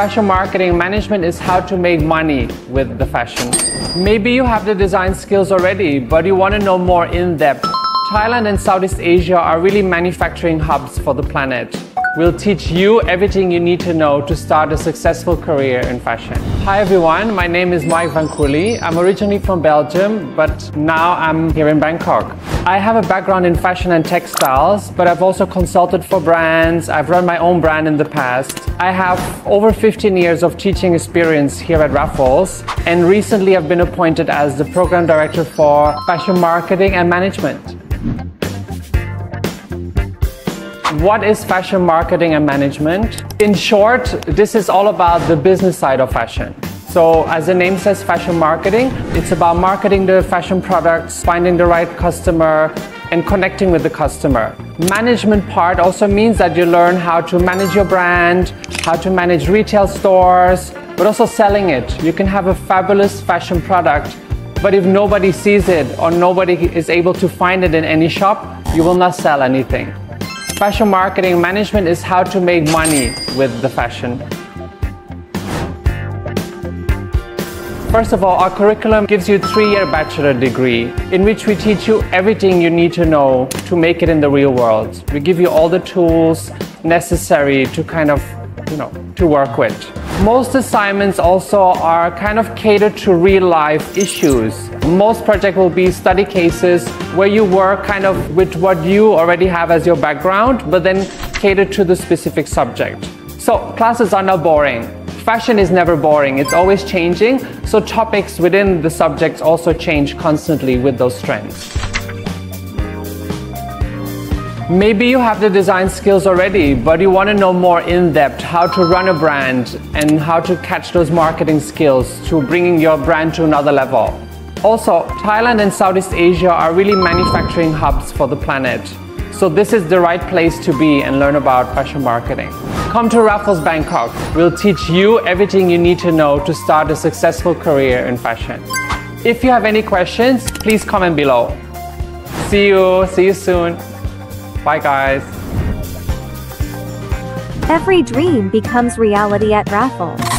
Fashion marketing management is how to make money with the fashion. Maybe you have the design skills already, but you want to know more in depth. Thailand and Southeast Asia are really manufacturing hubs for the planet. We'll teach you everything you need to know to start a successful career in fashion. Hi everyone, my name is Mike Van Cooley. I'm originally from Belgium, but now I'm here in Bangkok. I have a background in fashion and textiles, but I've also consulted for brands. I've run my own brand in the past. I have over 15 years of teaching experience here at Raffles, and recently I've been appointed as the program director for fashion marketing and management. What is fashion marketing and management? In short, this is all about the business side of fashion. So, as the name says, fashion marketing, it's about marketing the fashion products, finding the right customer, and connecting with the customer. Management part also means that you learn how to manage your brand, how to manage retail stores, but also selling it. You can have a fabulous fashion product, but if nobody sees it or nobody is able to find it in any shop, you will not sell anything. Fashion marketing management is how to make money with the fashion. First of all, our curriculum gives you a three-year bachelor degree in which we teach you everything you need to know to make it in the real world. We give you all the tools necessary to kind of, you know, to work with. Most assignments also are kind of catered to real life issues. Most projects will be study cases where you work kind of with what you already have as your background, but then cater to the specific subject. So classes are not boring. Fashion is never boring, it's always changing, so topics within the subjects also change constantly with those trends. Maybe you have the design skills already, but you want to know more in depth how to run a brand and how to catch those marketing skills to bringing your brand to another level. Also, Thailand and Southeast Asia are really manufacturing hubs for the planet. So this is the right place to be and learn about fashion marketing. Come to Raffles Bangkok. We'll teach you everything you need to know to start a successful career in fashion. If you have any questions, please comment below. See you, see you soon. Bye, guys. Every dream becomes reality at Raffles.